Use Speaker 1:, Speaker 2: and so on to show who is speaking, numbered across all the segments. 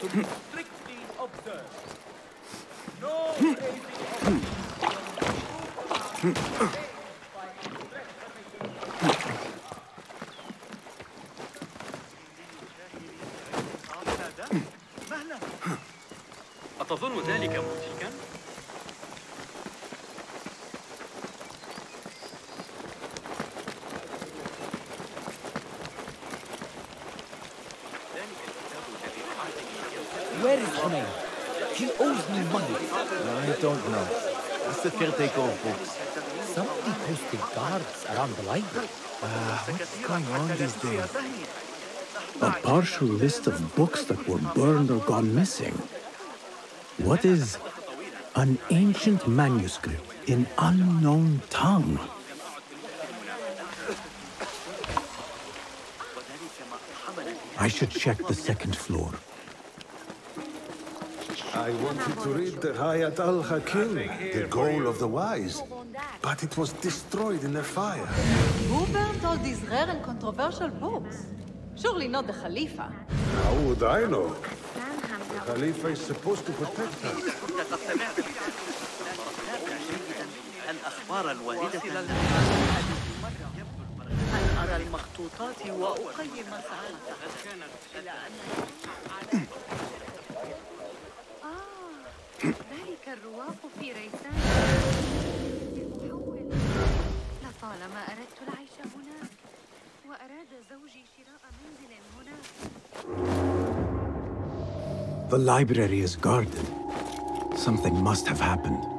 Speaker 1: to be strictly observed. No
Speaker 2: A partial list of books that were burned or gone missing. What is an ancient manuscript in unknown tongue? I should check the second floor.
Speaker 3: I wanted to read the Ghayat al-Hakim, the goal of the wise, but it was destroyed in a fire.
Speaker 4: Who burned all these rare and controversial books? Surely not the Khalifa.
Speaker 3: How would I know? The Khalifa is supposed to protect us.
Speaker 5: كنت قد سمعت الأخبار الواردة أن أرى المخطوطات وأقيم سعادتها إلا أن
Speaker 6: ذلك الرواق في ريسان المحول لطالما أردت العيش هناك وأراد زوجي شراء منزل هناك
Speaker 2: The library is guarded. Something must have happened.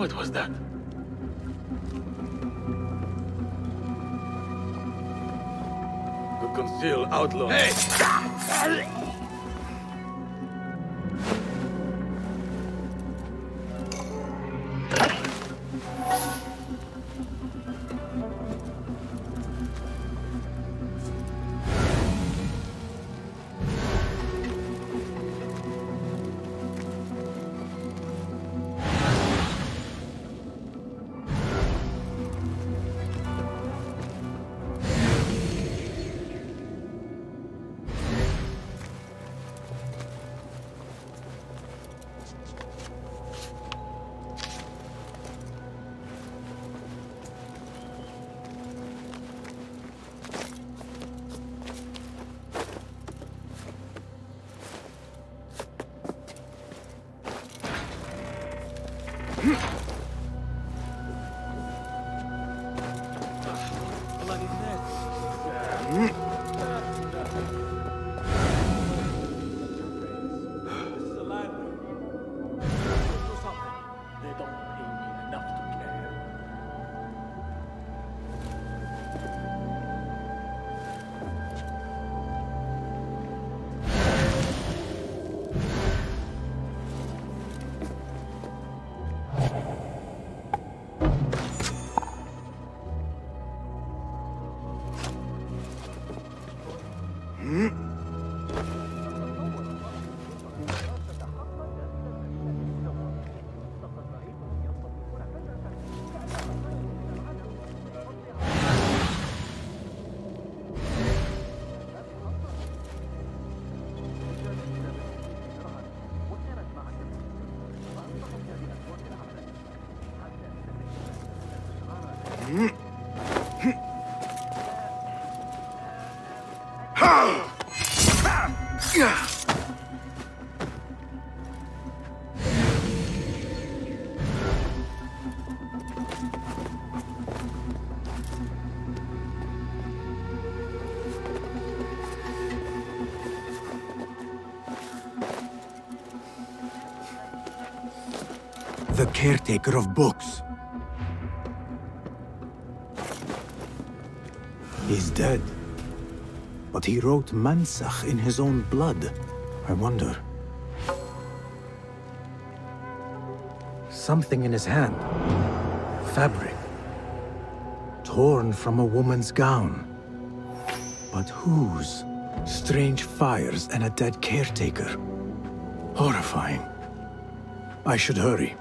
Speaker 7: What was that? The conceal outlaw. Hey!
Speaker 2: The caretaker of books. He's dead. But he wrote Mansach in his own blood. I wonder. Something in his hand. Fabric. Torn from a woman's gown. But whose? Strange fires and a dead caretaker. Horrifying. I should hurry.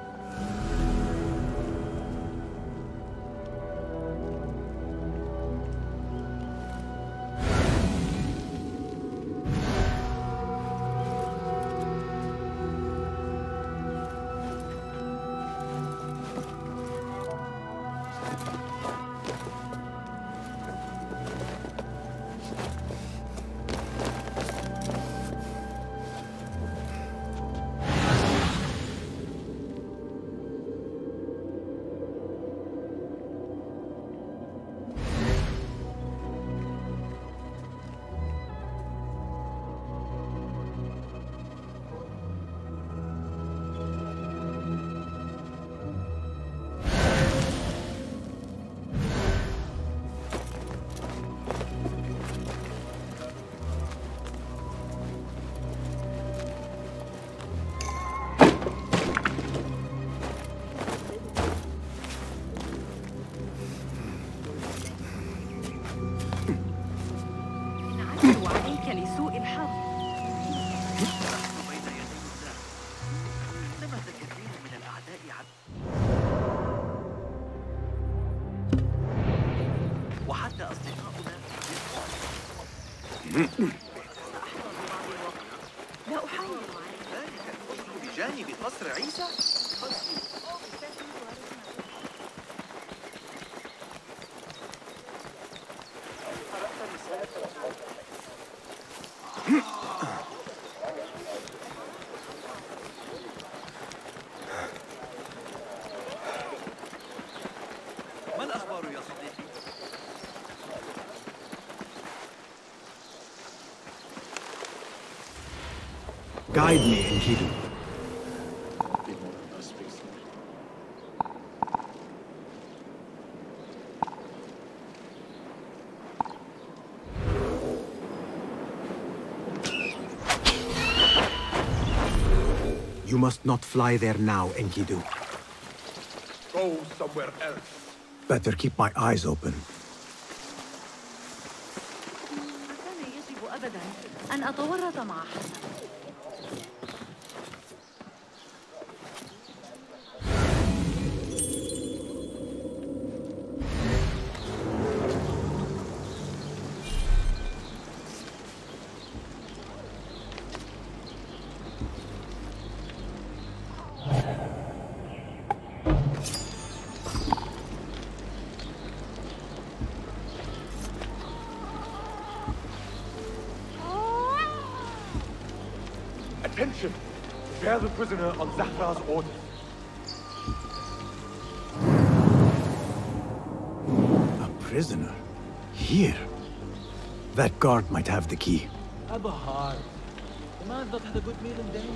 Speaker 2: Guide me, Enkidu. You must not fly there now, Enkidu.
Speaker 7: Go somewhere else.
Speaker 2: Better keep my eyes open.
Speaker 3: ما كان يجب أبدا أن أتورط مع حسن
Speaker 7: Prisoner on Zahra's orders.
Speaker 2: A prisoner? Here? That guard might have the key.
Speaker 8: Abahar, the man that had a good meal in day.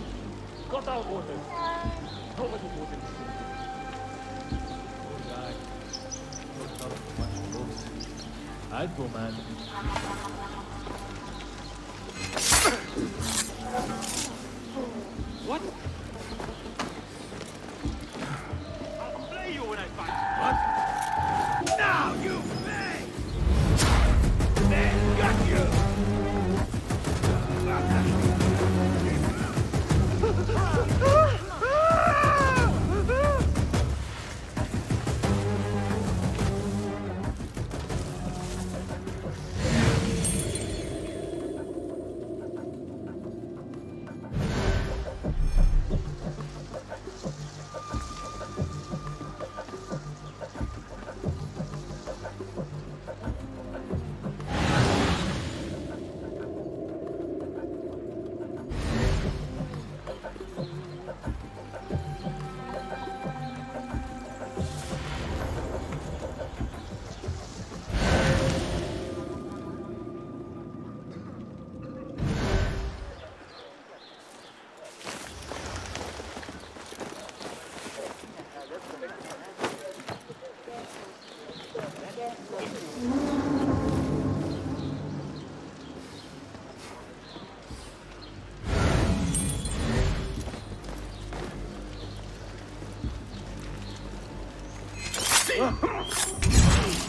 Speaker 7: Got our orders. Nobody goes in this.
Speaker 8: Poor guy. Don't talk too much, folks. I'd go, man.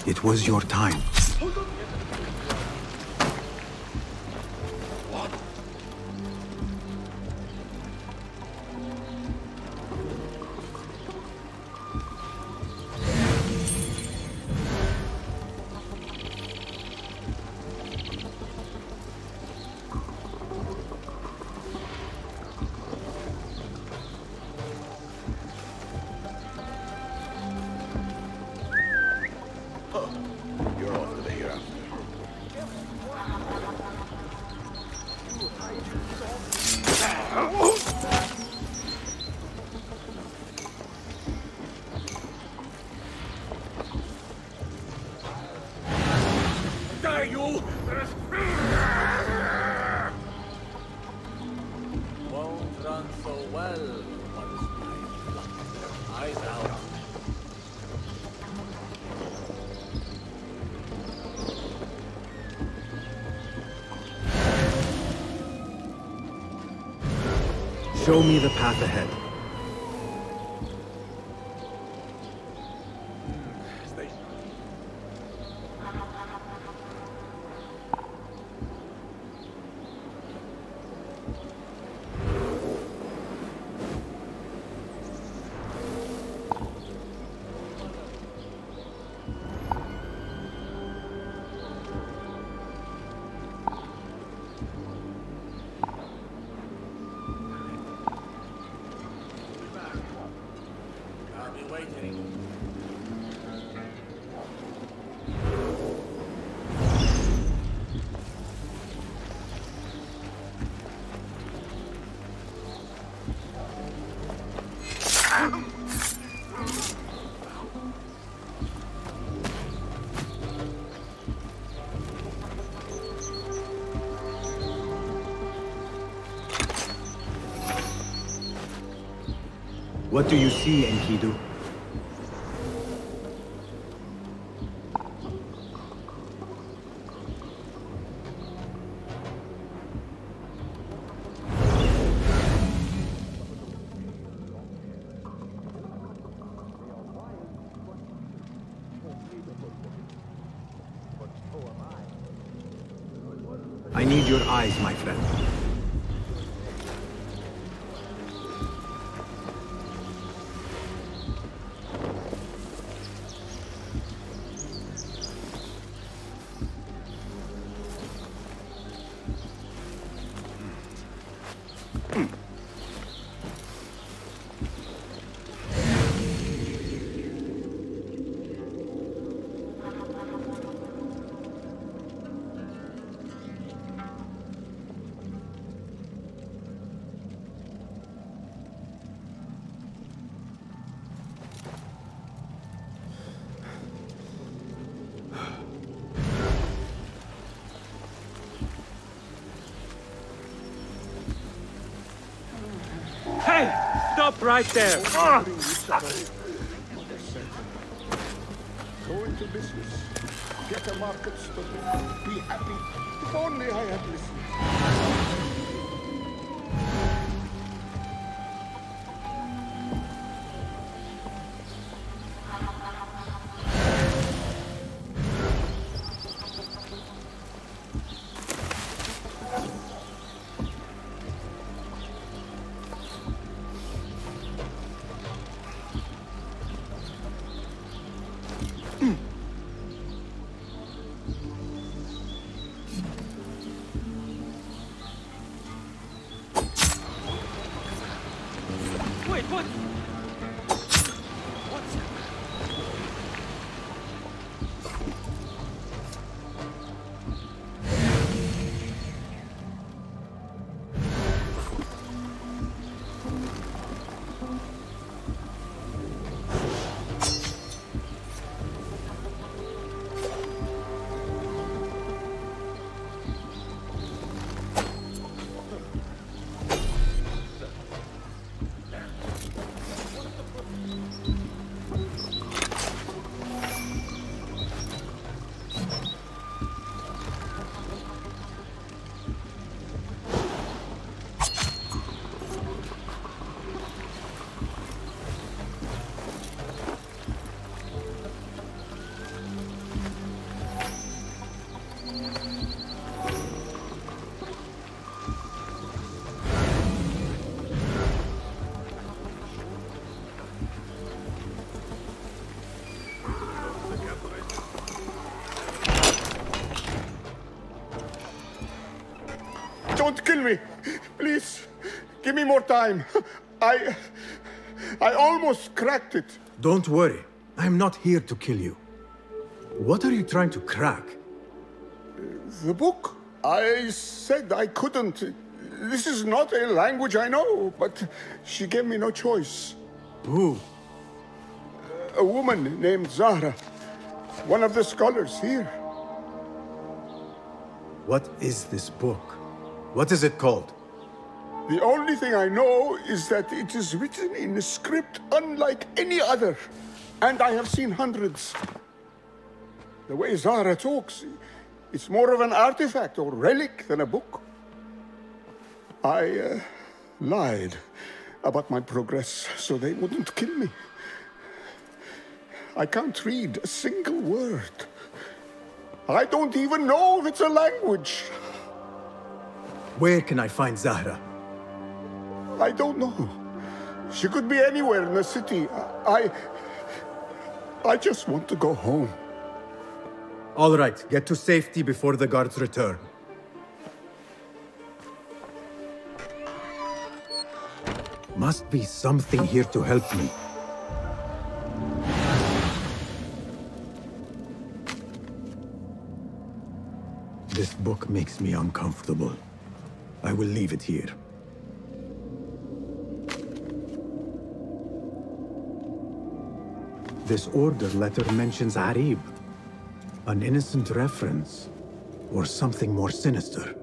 Speaker 9: It was your time. Show me the path ahead. What do you see, Enkidu?
Speaker 8: Right there! Ah!
Speaker 10: Go into business. Get a market study. Be happy. If only I had listened. More time. I. I almost cracked it.
Speaker 2: Don't worry. I'm not here to kill you. What are you trying to crack?
Speaker 10: The book? I said I couldn't. This is not a language I know, but she gave me no choice.
Speaker 2: Who?
Speaker 10: A woman named Zahra. One of the scholars here.
Speaker 2: What is this book? What is it called?
Speaker 10: The only thing I know is that it is written in a script unlike any other. And I have seen hundreds. The way Zahra talks, it's more of an artifact or relic than a book. I uh, lied about my progress so they wouldn't kill me. I can't read a single word. I don't even know if it's a language.
Speaker 2: Where can I find Zahra?
Speaker 10: I don't know. She could be anywhere in the city. I. I just want to go home.
Speaker 2: All right, get to safety before the guards return. Must be something here to help me. This book makes me uncomfortable. I will leave it here. This order letter mentions Arib. An innocent reference. Or something more sinister.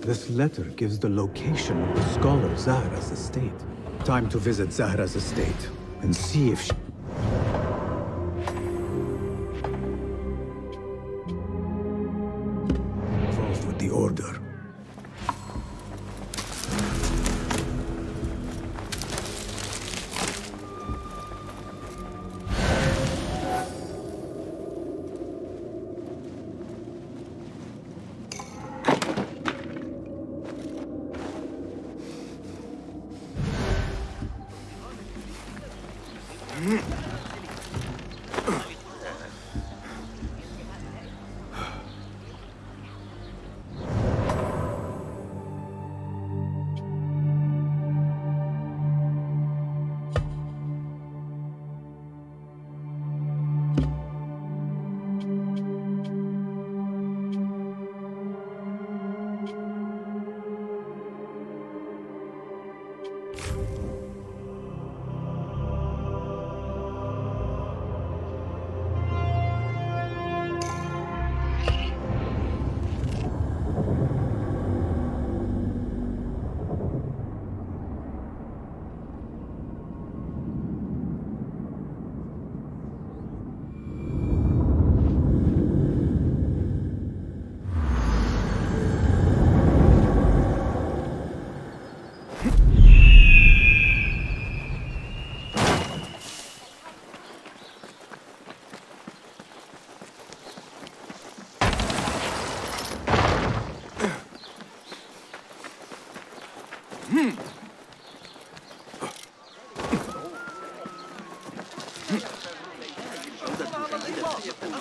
Speaker 2: This letter gives the location of the scholar Zahra's estate. Time to visit Zahra's estate and see if she...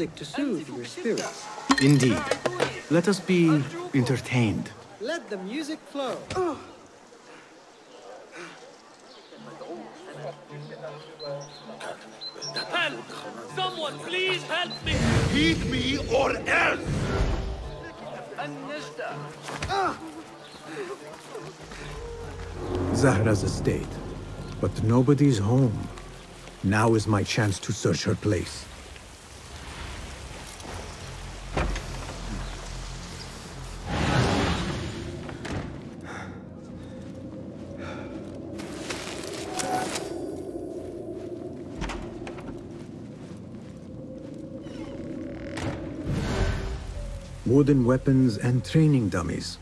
Speaker 11: music to soothe your spirits.
Speaker 2: Indeed. Let us be entertained.
Speaker 11: Let the music flow.
Speaker 8: Help! Someone please help me!
Speaker 10: Feed me or else!
Speaker 2: Zahra's estate. But nobody's home. Now is my chance to search her place. Wooden weapons and training dummies.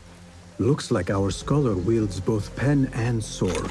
Speaker 2: Looks like our scholar wields both pen and sword.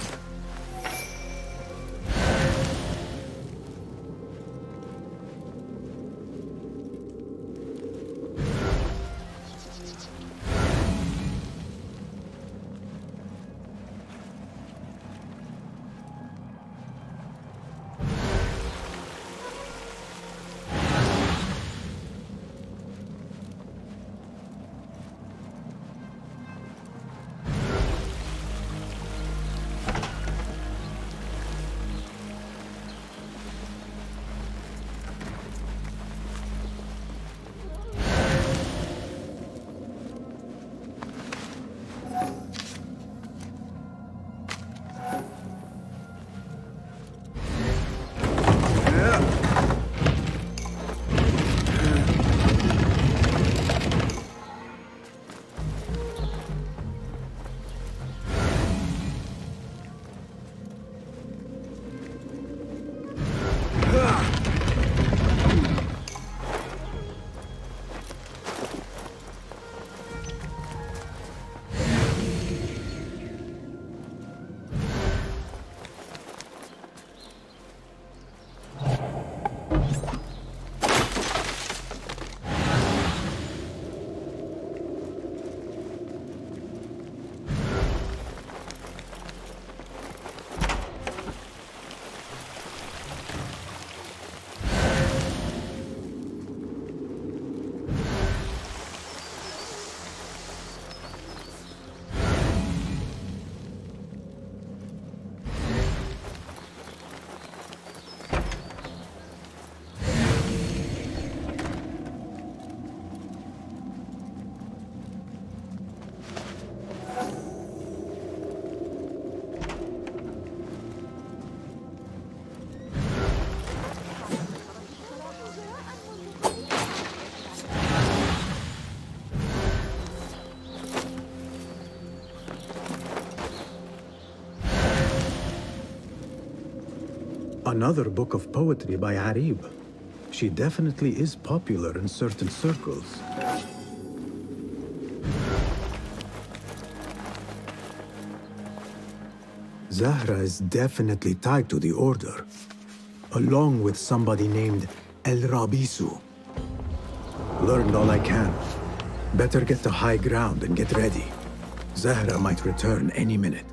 Speaker 2: Another book of poetry by Arib. She definitely is popular in certain circles. Zahra is definitely tied to the Order, along with somebody named El Rabisu. Learned all I can. Better get to high ground and get ready. Zahra might return any minute.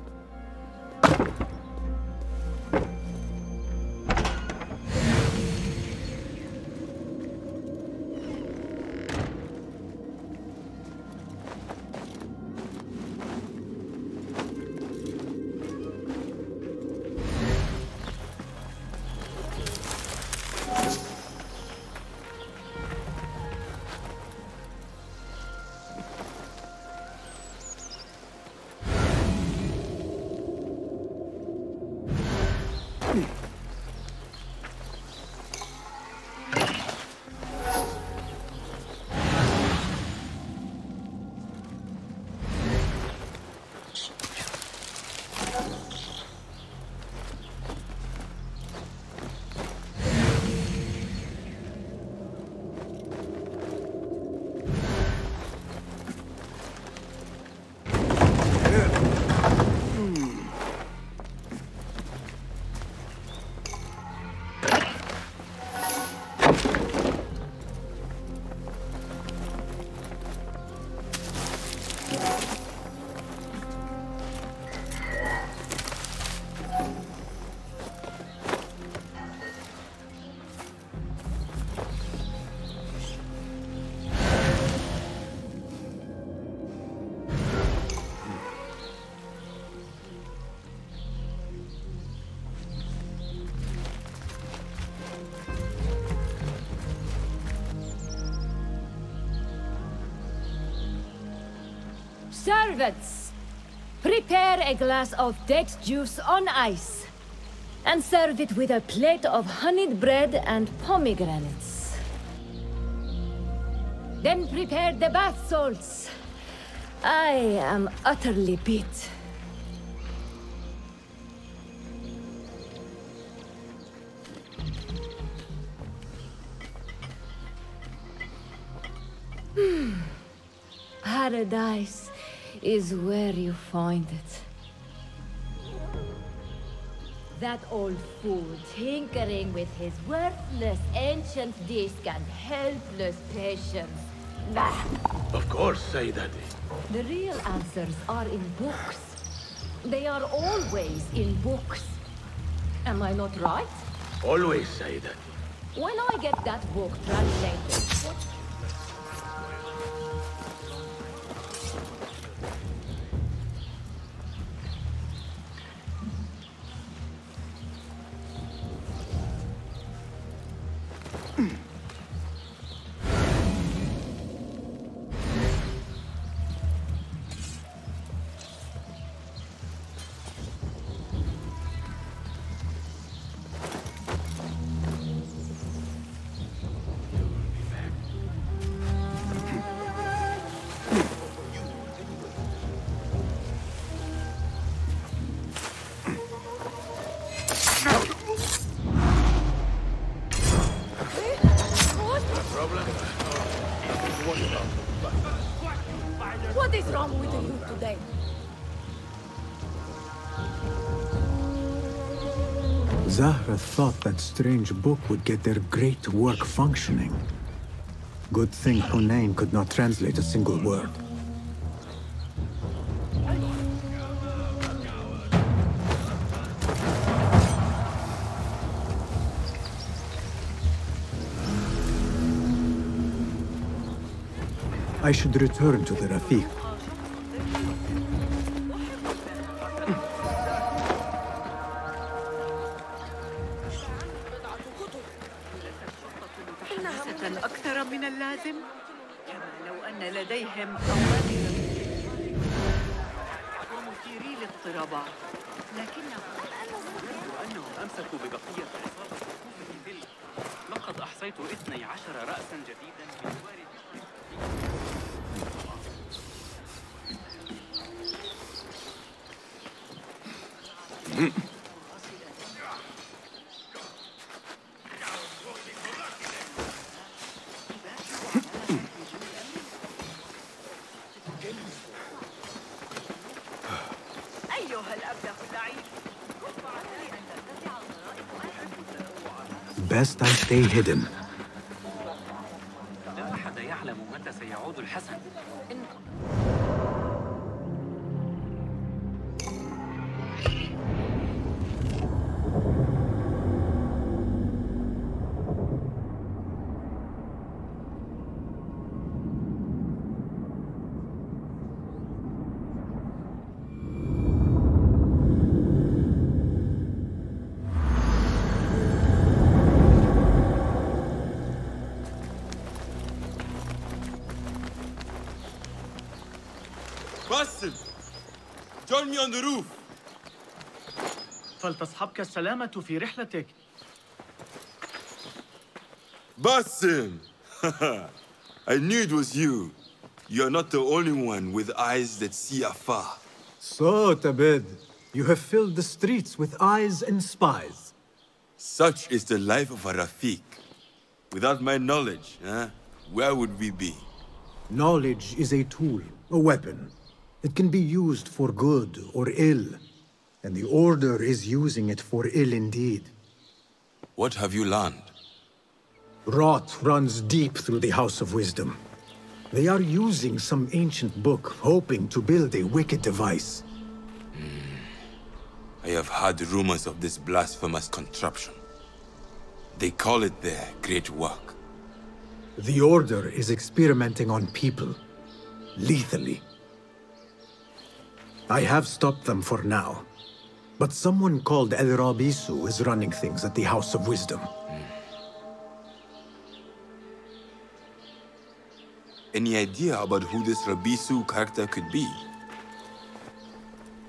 Speaker 12: Servants, prepare a glass of date juice on ice. And serve it with a plate of honeyed bread and pomegranates. Then prepare the bath salts. I am utterly beat. Hmm. paradise is where you find it. That old fool tinkering with his worthless ancient disc and helpless patience. Nah.
Speaker 2: Of course, Sayyidati.
Speaker 12: The real answers are in books. They are always in books. Am I not right?
Speaker 2: Always Sayyidati.
Speaker 12: When I get that book translated,
Speaker 2: Zahra thought that strange book would get their great work functioning. Good thing Hunain could not translate a single word. I should return to the Rafiq.
Speaker 4: ومثيري لكنهم
Speaker 1: أنهم أمسكوا ببقية عصابة الفيلا لقد أحصيت 12 رأسا جديدا من وارد
Speaker 4: أيها
Speaker 2: stay hidden.
Speaker 13: me on the roof!
Speaker 14: فلتصحبك السلامة في رحلتك
Speaker 13: Basim! I knew it was you. You're not the only one with eyes that see afar.
Speaker 2: So, Tabid, you have filled the streets with eyes and spies.
Speaker 13: Such is the life of a Rafiq. Without my knowledge, huh, where would we be?
Speaker 2: Knowledge is a tool, a weapon. it can be used for good or ill. And the Order is using it for ill indeed.
Speaker 13: What have you learned?
Speaker 2: Rot runs deep through the House of Wisdom. They are using some ancient book, hoping to build a wicked device. Hmm.
Speaker 13: I have heard rumors of this blasphemous contraption. They call it their great work.
Speaker 2: The Order is experimenting on people. Lethally. I have stopped them for now. But someone called El Rabisu is running things at the House of Wisdom.
Speaker 13: Any idea about who this Rabisu character could be?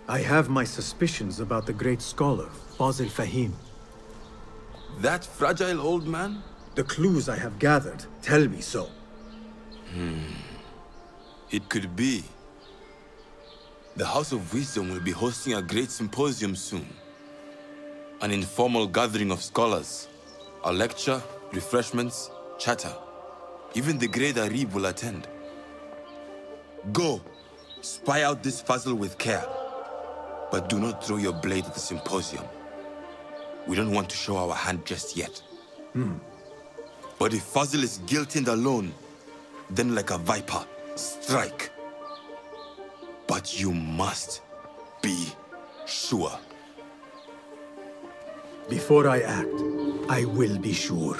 Speaker 2: I have my suspicions about the great scholar, Fazil Fahim.
Speaker 13: That fragile old man?
Speaker 2: The clues I have gathered tell me so.
Speaker 13: Hmm. It could be. The House of Wisdom will be hosting a great symposium soon. An informal gathering of scholars. A lecture, refreshments, chatter. Even the great Arib will attend. Go, spy out this puzzle with care. But do not throw your blade at the symposium. We don't want to show our hand just yet.
Speaker 2: Hmm.
Speaker 13: But if Fazil is guilty and alone, then like a viper, strike. But you must be sure.
Speaker 2: Before I act, I will be sure.